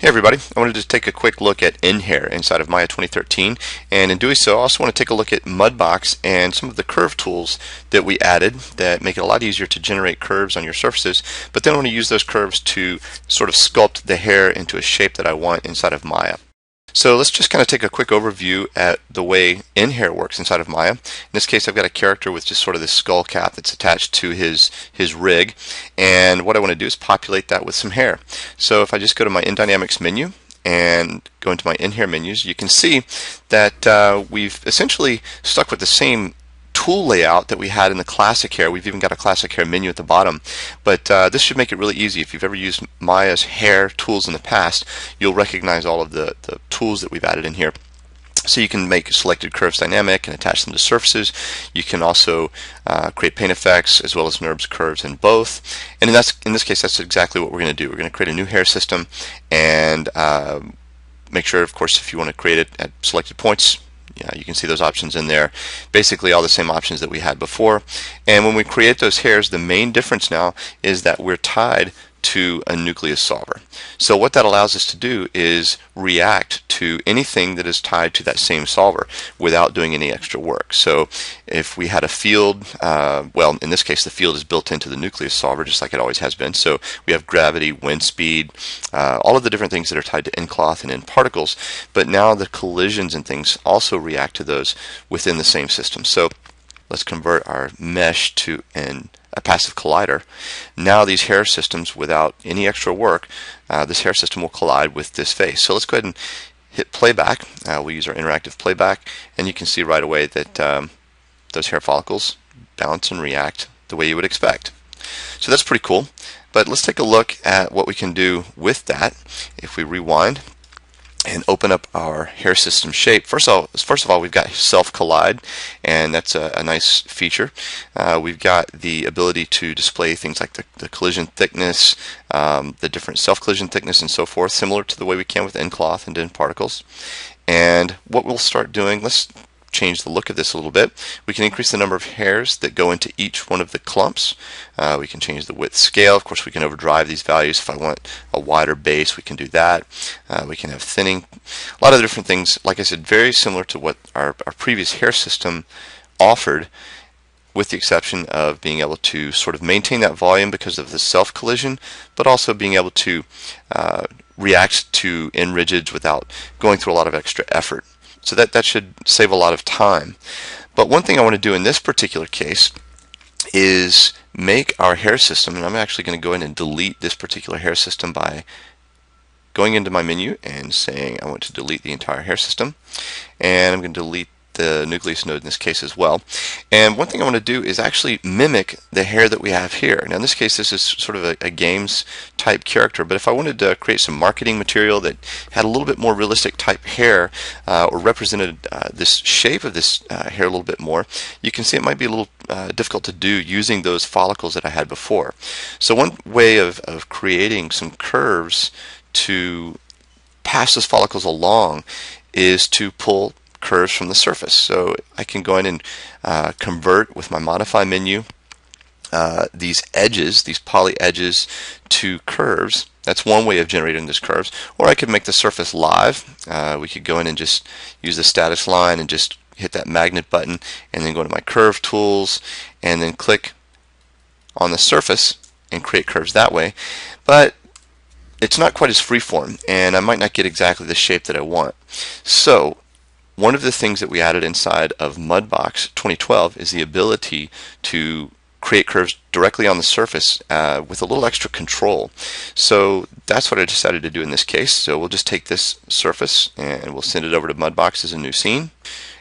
Hey everybody, I wanted to take a quick look at nHair inside of Maya 2013 and in doing so I also want to take a look at Mudbox and some of the curve tools that we added that make it a lot easier to generate curves on your surfaces. But then I want to use those curves to sort of sculpt the hair into a shape that I want inside of Maya. So let's just kind of take a quick overview at the way nHair works inside of Maya. In this case I've got a character with just sort of this skull cap that's attached to his, his rig and what I want to do is populate that with some hair. So if I just go to my nDynamics menu and go into my nHair menus you can see that uh, we've essentially stuck with the same tool layout that we had in the classic hair. We've even got a classic hair menu at the bottom. But uh, this should make it really easy. If you've ever used Maya's hair tools in the past, you'll recognize all of the, the tools that we've added in here. So you can make selected curves dynamic and attach them to surfaces. You can also uh, create paint effects as well as NURBS curves in both. And in, that's, in this case, that's exactly what we're going to do. We're going to create a new hair system and uh, make sure, of course, if you want to create it at selected points, yeah, you can see those options in there. Basically all the same options that we had before. And when we create those hairs, the main difference now is that we're tied to a nucleus solver. So what that allows us to do is react to anything that is tied to that same solver without doing any extra work. So if we had a field, uh, well in this case the field is built into the nucleus solver just like it always has been. So we have gravity, wind speed, uh, all of the different things that are tied to nCloth and nParticles. but now the collisions and things also react to those within the same system. So let's convert our mesh to an a passive collider. Now these hair systems, without any extra work, uh, this hair system will collide with this face. So let's go ahead and hit playback. Uh, we use our interactive playback, and you can see right away that um, those hair follicles bounce and react the way you would expect. So that's pretty cool. But let's take a look at what we can do with that. If we rewind, and open up our hair system shape. First of all, first of all, we've got self collide, and that's a, a nice feature. Uh, we've got the ability to display things like the, the collision thickness, um, the different self collision thickness, and so forth, similar to the way we can with nCloth and nParticles. And what we'll start doing, let's change the look of this a little bit. We can increase the number of hairs that go into each one of the clumps. Uh, we can change the width scale. Of course, we can overdrive these values. If I want a wider base, we can do that. Uh, we can have thinning. A lot of different things. Like I said, very similar to what our, our previous hair system offered with the exception of being able to sort of maintain that volume because of the self collision, but also being able to uh, react to n-rigids without going through a lot of extra effort. So that, that should save a lot of time. But one thing I want to do in this particular case is make our hair system, and I'm actually going to go in and delete this particular hair system by going into my menu and saying I want to delete the entire hair system. And I'm going to delete the nucleus node in this case as well. And one thing I want to do is actually mimic the hair that we have here. Now in this case this is sort of a, a games type character, but if I wanted to create some marketing material that had a little bit more realistic type hair uh, or represented uh, this shape of this uh, hair a little bit more, you can see it might be a little uh, difficult to do using those follicles that I had before. So one way of, of creating some curves to pass those follicles along is to pull curves from the surface. So I can go in and uh, convert with my modify menu uh, these edges, these poly edges to curves. That's one way of generating these curves. Or I could make the surface live. Uh, we could go in and just use the status line and just hit that magnet button and then go to my curve tools and then click on the surface and create curves that way. But it's not quite as freeform and I might not get exactly the shape that I want. So one of the things that we added inside of Mudbox 2012 is the ability to create curves directly on the surface uh, with a little extra control. So that's what I decided to do in this case. So we'll just take this surface and we'll send it over to Mudbox as a new scene.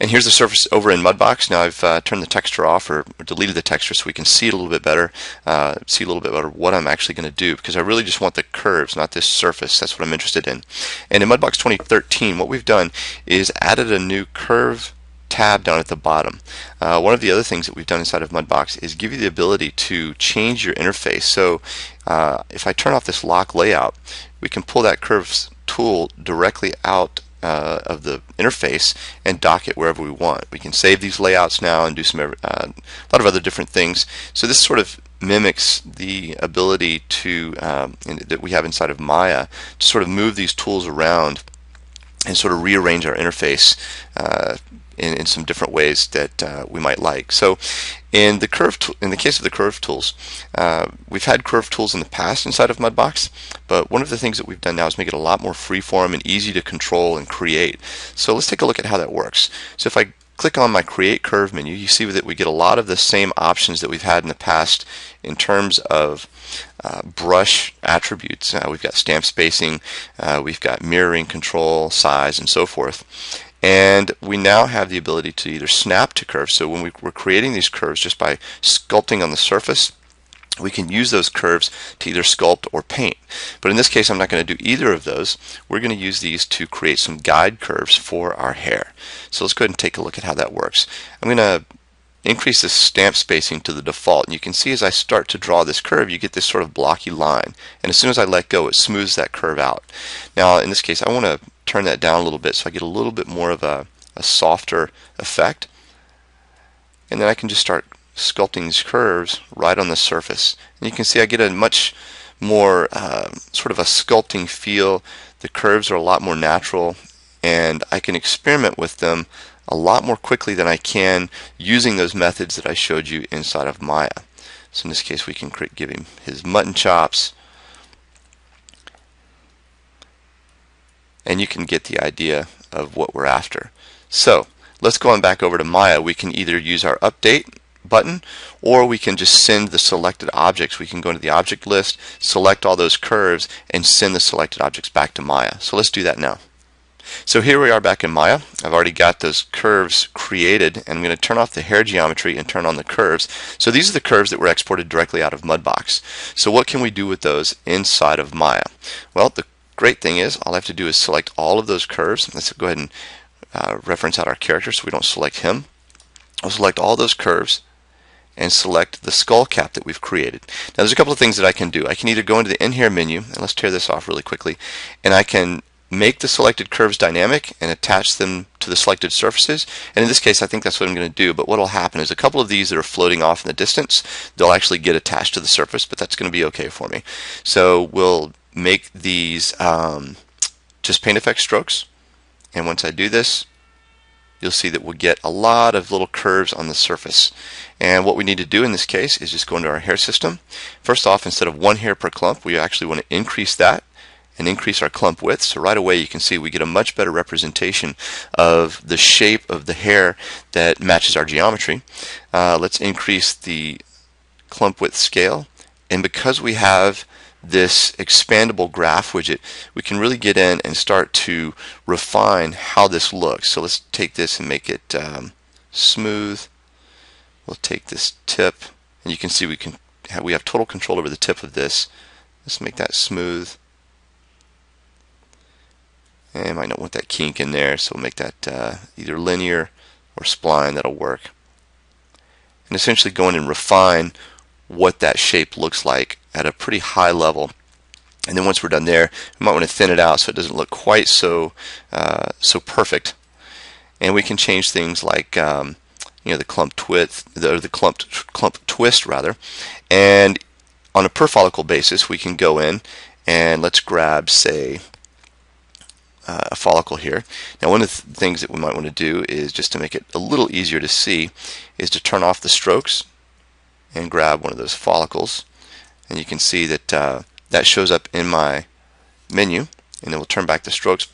And here's the surface over in Mudbox. Now I've uh, turned the texture off or, deleted the texture so we can see it a little bit better, uh, see a little bit better what I'm actually going to do because I really just want the curves, not this surface. That's what I'm interested in. And in Mudbox 2013, what we've done is added a new curve tab down at the bottom. Uh, one of the other things that we've done inside of Mudbox is give you the ability to change your interface. So uh, if I turn off this lock layout, we can pull that curves tool directly out uh, of the interface and dock it wherever we want. We can save these layouts now and do some uh, a lot of other different things. So this sort of mimics the ability to um, in, that we have inside of Maya to sort of move these tools around and sort of rearrange our interface uh, in, in some different ways that uh, we might like. So in the curve in the case of the curve tools, uh, we've had curve tools in the past inside of Mudbox, but one of the things that we've done now is make it a lot more freeform and easy to control and create. So let's take a look at how that works. So if I click on my create curve menu you see that we get a lot of the same options that we've had in the past in terms of uh, brush attributes. Uh, we've got stamp spacing uh, we've got mirroring control size and so forth. And we now have the ability to either snap to curves so when we, we're creating these curves just by sculpting on the surface we can use those curves to either sculpt or paint. But in this case, I'm not going to do either of those. We're going to use these to create some guide curves for our hair. So let's go ahead and take a look at how that works. I'm going to increase the stamp spacing to the default. And you can see as I start to draw this curve, you get this sort of blocky line. And as soon as I let go, it smooths that curve out. Now, in this case, I want to turn that down a little bit so I get a little bit more of a, a softer effect. And then I can just start sculpting these curves right on the surface. And you can see I get a much more uh, sort of a sculpting feel. The curves are a lot more natural and I can experiment with them a lot more quickly than I can using those methods that I showed you inside of Maya. So in this case we can give him his mutton chops and you can get the idea of what we're after. So let's go on back over to Maya. We can either use our update button or we can just send the selected objects. We can go into the object list, select all those curves, and send the selected objects back to Maya. So let's do that now. So here we are back in Maya. I've already got those curves created and I'm going to turn off the hair geometry and turn on the curves. So these are the curves that were exported directly out of Mudbox. So what can we do with those inside of Maya? Well, the great thing is all I have to do is select all of those curves. Let's go ahead and uh, reference out our character so we don't select him. I'll select all those curves and select the skull cap that we've created. Now there's a couple of things that I can do. I can either go into the nHair menu, and let's tear this off really quickly, and I can make the selected curves dynamic and attach them to the selected surfaces. And in this case, I think that's what I'm going to do. But what will happen is a couple of these that are floating off in the distance, they'll actually get attached to the surface, but that's going to be okay for me. So we'll make these um, just paint effect strokes. And once I do this, you'll see that we'll get a lot of little curves on the surface. And what we need to do in this case is just go into our hair system. First off, instead of one hair per clump, we actually want to increase that and increase our clump width. So right away you can see we get a much better representation of the shape of the hair that matches our geometry. Uh, let's increase the clump width scale. And because we have this expandable graph widget, we can really get in and start to refine how this looks. So let's take this and make it um, smooth. We'll take this tip, and you can see we can have, we have total control over the tip of this. Let's make that smooth. And I might not want that kink in there, so we'll make that uh, either linear or spline. That'll work. And essentially go in and refine what that shape looks like at a pretty high level. And then once we're done there, we might want to thin it out so it doesn't look quite so uh, so perfect. And we can change things like um, you know the clump twist, the, the clump clump twist rather. And on a per follicle basis, we can go in and let's grab say uh, a follicle here. Now one of the th things that we might want to do is just to make it a little easier to see is to turn off the strokes and grab one of those follicles and you can see that uh, that shows up in my menu. And then we'll turn back the strokes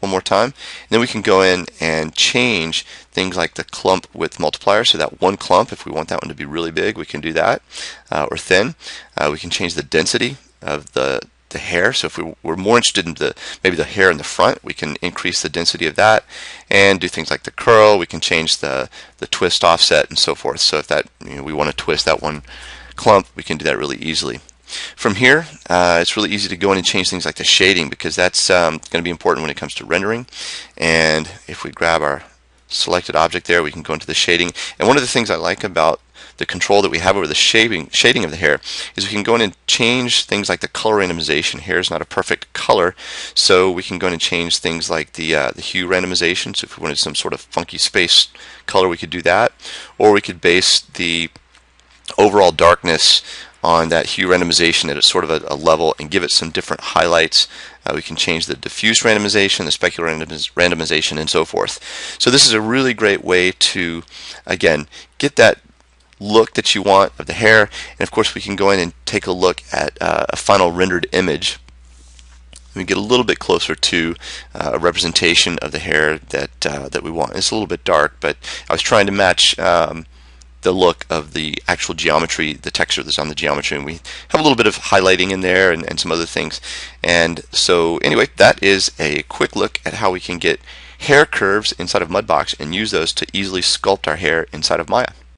one more time. And then we can go in and change things like the clump width multiplier. So that one clump if we want that one to be really big we can do that uh, or thin. Uh, we can change the density of the the hair. So if we were more interested in the maybe the hair in the front we can increase the density of that and do things like the curl. We can change the the twist offset and so forth. So if that you know, we want to twist that one clump, we can do that really easily. From here, uh, it's really easy to go in and change things like the shading because that's um, going to be important when it comes to rendering. And if we grab our selected object there, we can go into the shading. And one of the things I like about the control that we have over the shading, shading of the hair is we can go in and change things like the color randomization. Hair is not a perfect color, so we can go in and change things like the, uh, the hue randomization. So if we wanted some sort of funky space color, we could do that. Or we could base the overall darkness on that hue randomization at a sort of a, a level and give it some different highlights. Uh, we can change the diffuse randomization, the specular randomization, and so forth. So this is a really great way to, again, get that look that you want of the hair. And of course, we can go in and take a look at uh, a final rendered image. We get a little bit closer to uh, a representation of the hair that uh, that we want. It's a little bit dark, but I was trying to match um, the look of the actual geometry, the texture that's on the geometry, and we have a little bit of highlighting in there and, and some other things. And so anyway, that is a quick look at how we can get hair curves inside of Mudbox and use those to easily sculpt our hair inside of Maya.